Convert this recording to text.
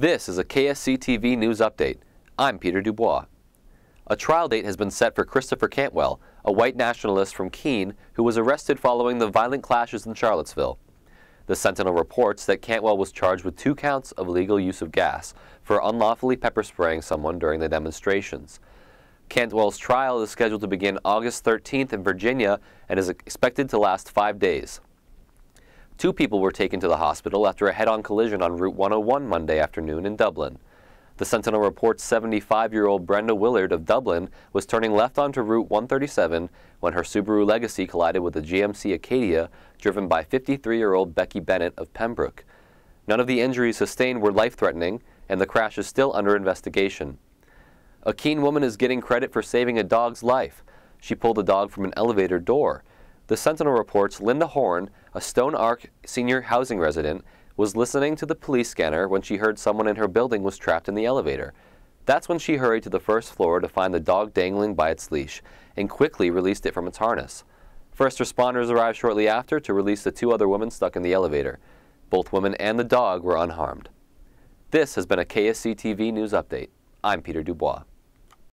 This is a KSC TV news update. I'm Peter Dubois. A trial date has been set for Christopher Cantwell, a white nationalist from Keene who was arrested following the violent clashes in Charlottesville. The Sentinel reports that Cantwell was charged with two counts of illegal use of gas for unlawfully pepper spraying someone during the demonstrations. Cantwell's trial is scheduled to begin August 13th in Virginia and is expected to last five days. Two people were taken to the hospital after a head-on collision on Route 101 Monday afternoon in Dublin. The Sentinel reports 75-year-old Brenda Willard of Dublin was turning left onto Route 137 when her Subaru Legacy collided with a GMC Acadia driven by 53-year-old Becky Bennett of Pembroke. None of the injuries sustained were life-threatening, and the crash is still under investigation. A Keene woman is getting credit for saving a dog's life. She pulled a dog from an elevator door. The Sentinel reports Linda Horn, a Stone Arc senior housing resident, was listening to the police scanner when she heard someone in her building was trapped in the elevator. That's when she hurried to the first floor to find the dog dangling by its leash and quickly released it from its harness. First responders arrived shortly after to release the two other women stuck in the elevator. Both women and the dog were unharmed. This has been a KSC TV News Update. I'm Peter Dubois.